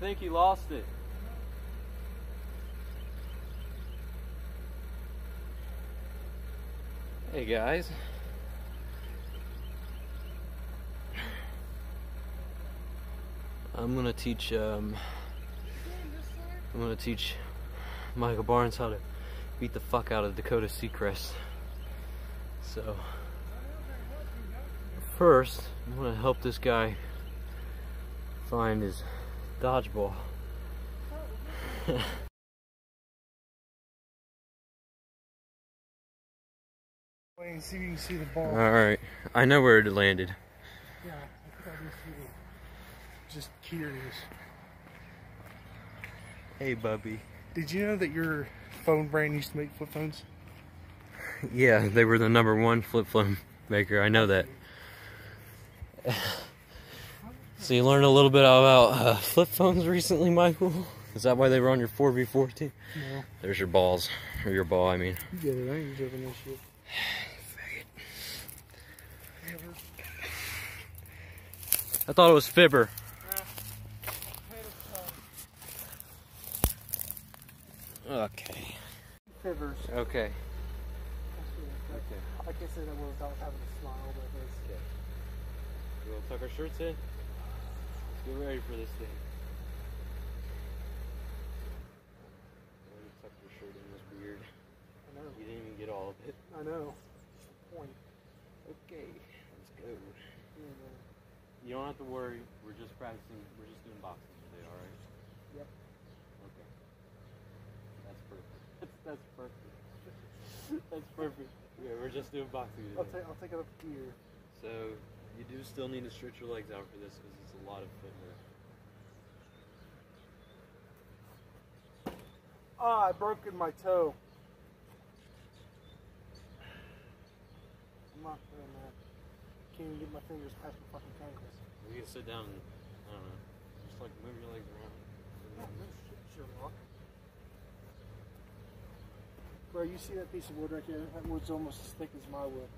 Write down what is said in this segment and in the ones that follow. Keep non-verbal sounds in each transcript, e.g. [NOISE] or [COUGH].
think he lost it. Hey guys. I'm gonna teach um, I'm gonna teach Michael Barnes how to beat the fuck out of Dakota Seacrest. So first I'm gonna help this guy find his dodgeball. Wait and see if you can see the ball. Alright, I know where it landed. Yeah, I think I do too. Just curious. Hey, Bubby. Did you know that your phone brand used to make flip phones? [LAUGHS] Yeah, they were the number one flip phone maker. I know that. [LAUGHS] So you learned a little bit about uh, [LAUGHS] flip phones recently, Michael? Is that why they were on your 4v4 team? No. There's your balls. Or your ball, I mean. You get it. I ain't joking this shit. [SIGHS] I thought it was Fibber. Okay. Fivers. Okay. Okay. I can say that without having a smile on my face. Okay. We will tuck our shirts in. Get ready for this thing. Why you tuck your shirt in was weird. I know. You didn't even get all of it. I know. Point. Okay, let's go. Yeah. You don't have to worry. We're just practicing. We're just doing boxing today, all right? Yep. Okay. That's perfect. That's, [LAUGHS] that's perfect. [LAUGHS] that's perfect. Yeah, we're just doing boxing today. I'll take I'll take it up here. So you do still need to stretch your legs out for this because it's a lot of footwork. Ah, I broken my toe. I'm not doing that. Can't even get my fingers past my fucking ankles. We can sit down and I don't know, just like move your legs around. Oh, no shit, Sherlock. Bro, you see that piece of wood right there? That wood's almost as thick as my wood.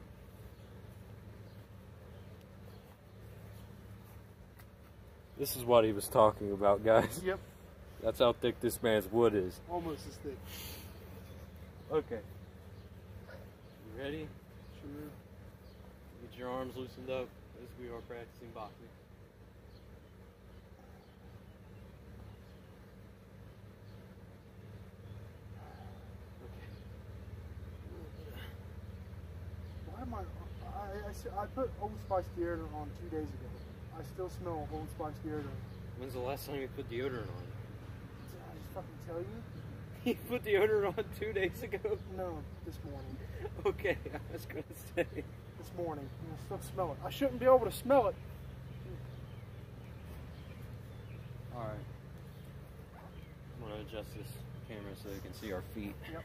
This is what he was talking about, guys. Yep. That's how thick this man's wood is. Almost as thick. Okay. You ready? Sure. Get your arms loosened up as we are practicing boxing. Okay. Why am I? I, I, I put Old Spice deodorant on two days ago. I still smell Old Spice deodorant. When's the last time you put deodorant on? Did I just fucking tell you? [LAUGHS] You put deodorant on two days ago? No, this morning. [LAUGHS] Okay, I was gonna say. This morning. And I still smell it. I shouldn't be able to smell it. Alright. I'm gonna adjust this camera so you can see our feet. Yep.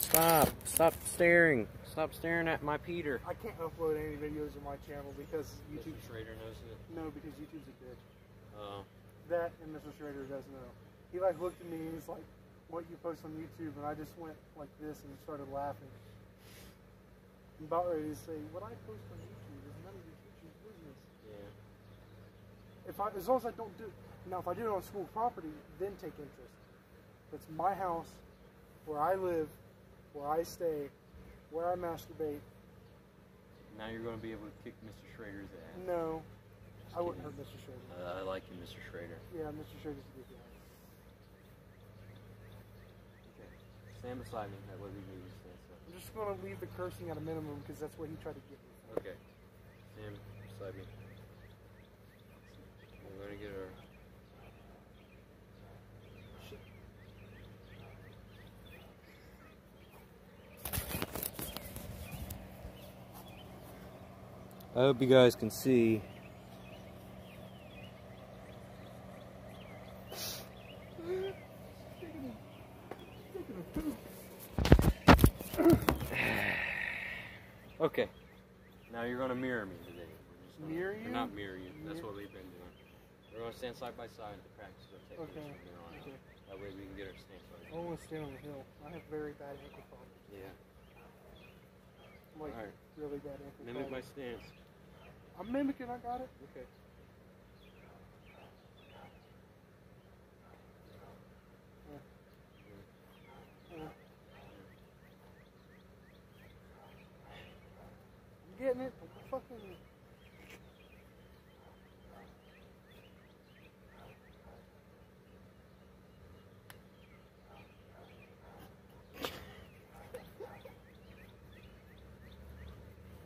Stop! Stop staring! Stop staring at my Peter. I can't upload any videos on my channel because YouTube. Mr. Schrader knows it. No, because YouTube's a bitch. Oh. That and Mr. Schrader does know. He like looked at me and he's like, "What you post on YouTube?" And I just went like this and started laughing. I'm about ready to say, "What I post on YouTube is none of your YouTube's business." yeah. If I, as long as I don't do now, if I do it on school property, then take interest. It's my house, where I live, where I stay, where I masturbate. Now you're gonna be able to kick Mr. Schrader's ass. No, Just I wouldn't hurt Mr. Schrader. Uh, I like you, Mr. Schrader. Yeah, Mr. Schrader's a good guy. Okay. Stand beside me. That way we can. I'm just gonna leave the cursing at a minimum because that's what he tried to get me. Okay. Stand beside me. We're gonna get our. I hope you guys can see. [SIGHS] Okay. Now you're gonna mirror me today. We're just gonna- Mirror you? Not mirror you. That's Mir- what we've been doing. We're gonna stand side by side to practice our techniques Okay. from here on out. Okay. That way we can get our stance right. I want to stand on the hill. I have very bad ankle problems. Yeah. Like Alright. really bad ankle Mimic my stance. I'm mimicking. I got it. Okay. Uh, I'm getting it. I'm fucking.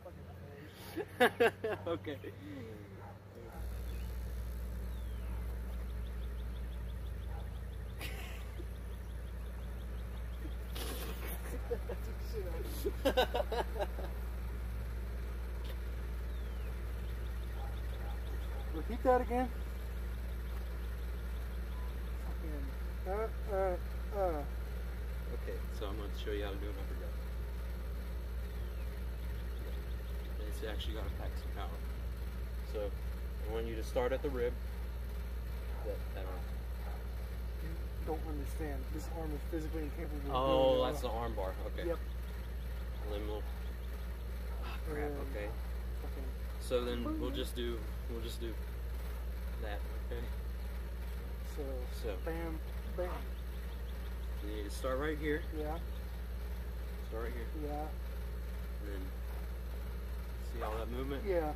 Fucking [LAUGHS] okay. [LAUGHS] Repeat that again. Uh, uh, uh. Okay, so I'm going to show you how to do an uppercut. It's actually going to pack some power. So I want you to start at the rib. That, that arm. You don't understand. This arm is physically incapable of Oh, that's the arm bar. Okay. Yep. And then we'll. Ah, crap. Um, Okay. So then we'll just do we'll just do that. Okay. So. So Bam. Bam. you need to start right here. Yeah. Start right here. Yeah. And then see all that movement. Yeah.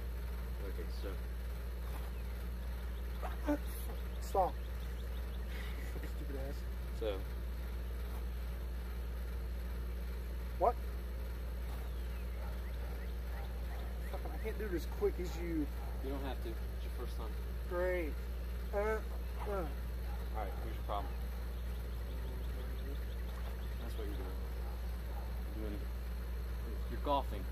Okay. So Stop. Stupid ass. so What? Fucking, I can't do it as quick as you. you don't have to. It's your first time. Great. Uh, uh. All right. Here's your problem. That's what you're doing. You're doing. You're golfing.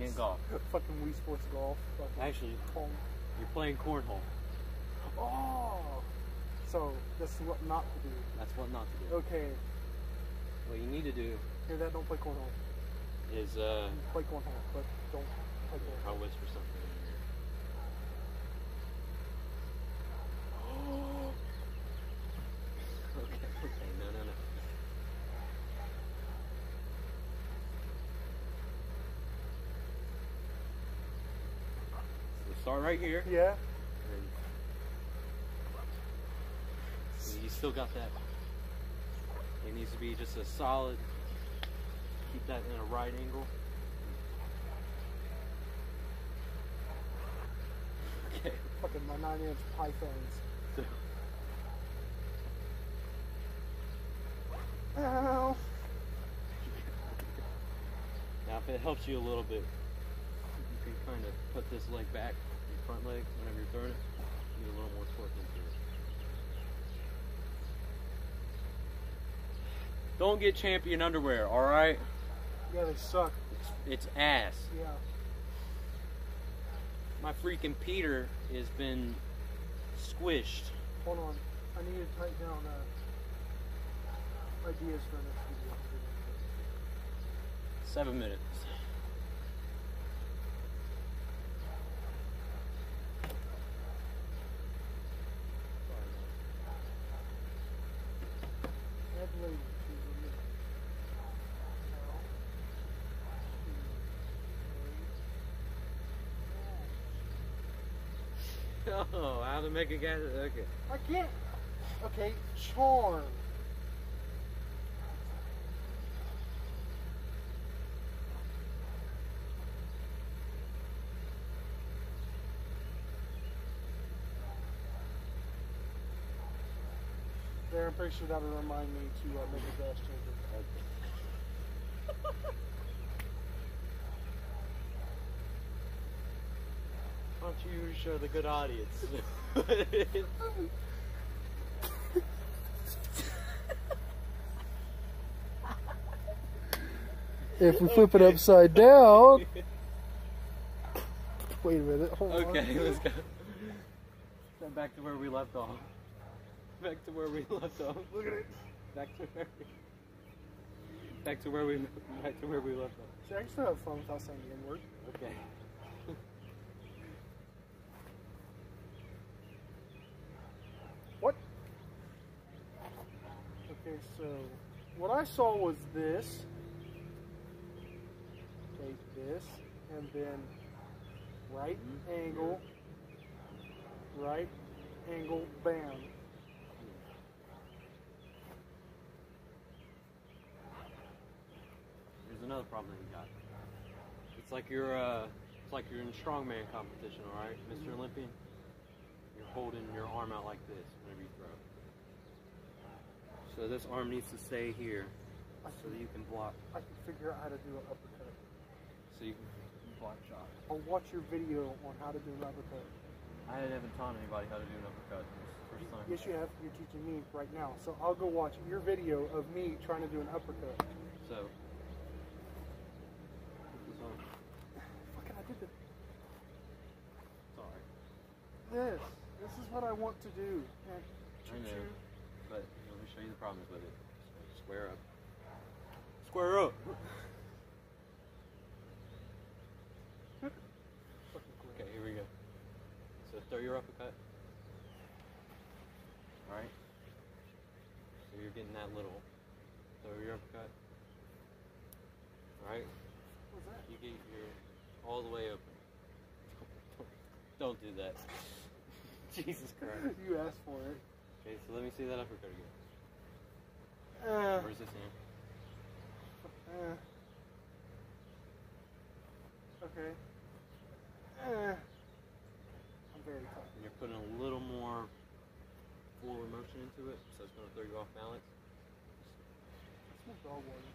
You golf. [LAUGHS] Fucking Wii Sports Golf. Actually, Pong. you're playing cornhole. Oh. So that's what not to do. That's what not to do. Okay. What you need to do Hear that? Don't play cornhole. is uh. Play cornhole, but don't play cornhole. I'll whisper something in your ear. okay, okay, no, no, no. So start right here. Yeah. And you still got that. It needs to be just a solid. Keep that in a right angle. Okay. Fucking my nine inch pythons. Ow. now, if it helps you a little bit, you can kind of put this leg back, front leg, whenever you're throwing it. Get a little more torque into it. Don't get champion underwear, all right? Yeah, they suck. It's, it's ass. Yeah. My freaking Peter has been squished. Hold on. I need to type down uh, ideas for next video. Seven minutes. Add later to the list. [LAUGHS] Oh, how to make a gas? Okay. I can't. Okay, charm. There, I'm pretty sure that'll remind me to uh, make a gas changer. Why don't you show the good audience? [LAUGHS] If we flip it upside down. Wait a minute. Hold on. okay, let's go. Then back to where we left off. Back to where we left off. Look at it. Back to where we. Back to where we. Back to where we left off. See, I can still have fun without saying the N word. Okay. So what I saw was this. Take this, and then right angle, right angle, bam. Here's another problem that you got. It's like you're uh, it's like you're in strongman competition, all right, Mr. Olympian. You're holding your arm out like this whenever you throw. So this arm needs to stay here, I so that you can block. I can figure out how to do an uppercut. So you can block shots. I'll watch your video on how to do an uppercut. I haven't taught anybody how to do an uppercut. This is the first time. Yes, you have. You're teaching me right now. So I'll go watch your video of me trying to do an uppercut. So. put this on. Fucking, I did the, Sorry. this. This is what I want to do. And I know. choo-choo. But let me show you the problems with it. Square up. Square up. Okay, here we go. So throw your uppercut. Alright. So you're getting that little. Throw your uppercut. Alright. What's that? You get your all the way open. [LAUGHS] Don't do that. [LAUGHS] Jesus Christ. you asked for it. Okay, so let me see that uppercut again. Uh, Where's this hand? uh, okay. Uh, I'm very tough. And you're putting a little more forward motion into it, so it's going to throw you off balance. That's my dog water.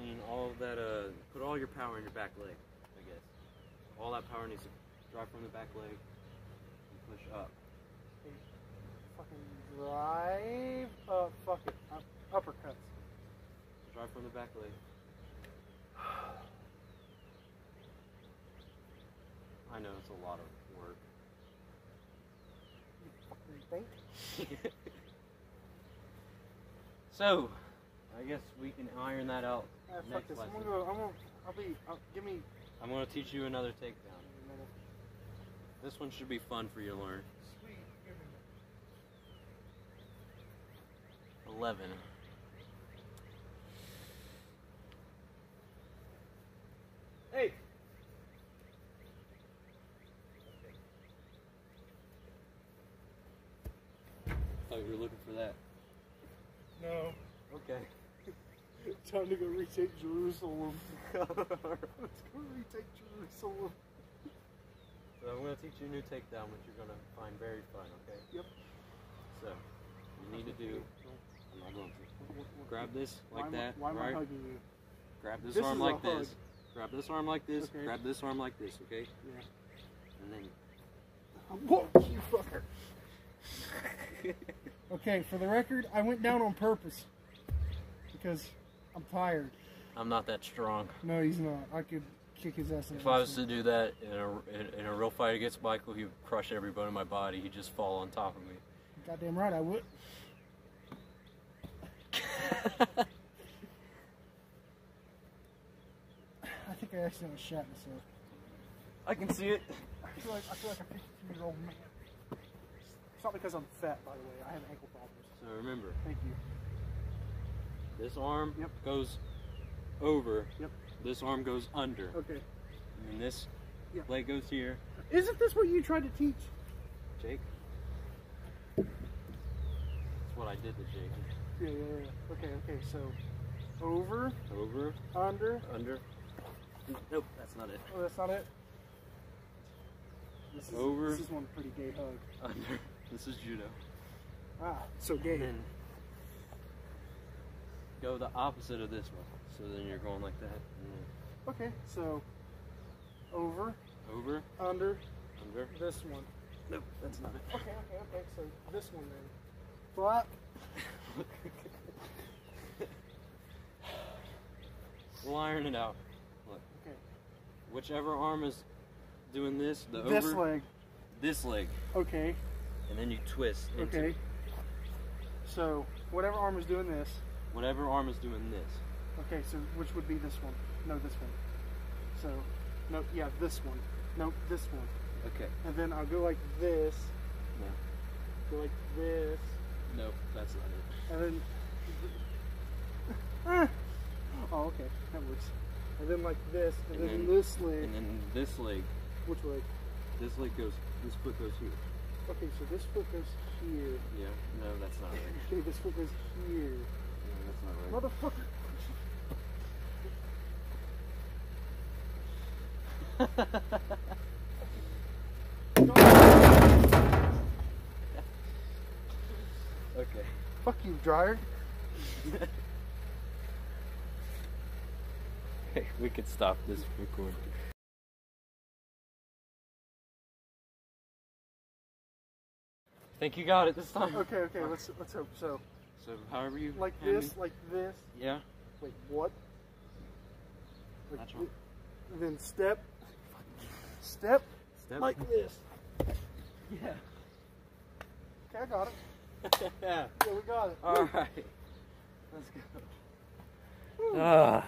Lean all of that, uh, put all your power in your back leg, I guess. All that power needs to drive from the back leg and push up. Hey, fucking drive up. Fuck it. Up, uppercuts. Drive from the back leg. I know it's a lot of work. You think? [LAUGHS] so, I guess we can iron that out uh, fuck next this. I'm gonna go. I'm gonna. I'll be. I'll, give me I'm going to teach you another takedown. This one should be fun for you to learn. Sweet. Give me. 11. Hey! Thought you were looking for that. No. Okay. [LAUGHS] Time to go retake Jerusalem. [LAUGHS] Let's go retake Jerusalem. So I'm going to teach you a new takedown, which you're going to find very fun, okay? Yep. So, you need to do, I'm not going to. What- what- Grab this why like am I- that, Why am I right? hugging you? Grab this, This arm is a like hug. this. Grab this arm like this. Okay. Grab this arm like this, okay? Yeah. And then [LAUGHS] Whoa, you fucker. [LAUGHS] Okay, for the record, I went down on purpose because I'm tired. I'm not that strong. No, he's not. I could kick his ass. in If the I was to do that in a, in, in a real fight against Michael, he would crush every bone in my body. He'd just fall on top of me. Goddamn right, I would. [LAUGHS] I think I accidentally shot myself. I can see it. I feel like I feel like a 52 year old man. It's not because I'm fat, by the way. I have ankle problems. So remember, Thank you. this arm Yep. goes over. Yep. This arm goes under. Okay. And this Yeah. leg goes here. Isn't this what you tried to teach? Jake. That's what I did to Jake. Yeah, yeah, yeah. Okay, okay. So, over, Over, under. under. Nope, that's not it. Oh, that's not it. This is, Over. This is one pretty gay hug. Under. This is judo. Ah, so gay. And then go the opposite of this one. So then you're going like that. And Okay, so over, over, under, under. this one. Nope, that's not it. Okay, okay, okay. So this one then. Flat. [LAUGHS] [LAUGHS] we'll iron it out. Look, Okay. whichever arm is doing this, the this over, leg. this leg, Okay. and then you twist into Okay. So whatever arm is doing this. whatever arm is doing this. Okay, so which would be this one? No, this one. So, no, yeah, this one. No, this one. Okay. And then I'll go like this. No. Go like this. Nope, that's not it. And then. Ah. [LAUGHS] Oh, okay, that works. And then like this, and, And then, then- this leg. And then this leg Which way? This leg goes. This foot goes here. Okay, so this foot goes here. Yeah. No, that's not right. [LAUGHS] Okay, this foot goes here. No, that's not right. Motherfucker. [LAUGHS] Okay. Fuck you, dryer. Hey, [LAUGHS] we could stop this recording. Think you got it this time. Okay, okay, let's let's hope so. So, however you Like this, me- like this. Yeah. Wait, what? Like That's wrong. thi- then step. Step Step. like this. [LAUGHS] yeah. Okay, I got it. Yeah. [LAUGHS] Yeah, we got it. All right. Let's go. Ah.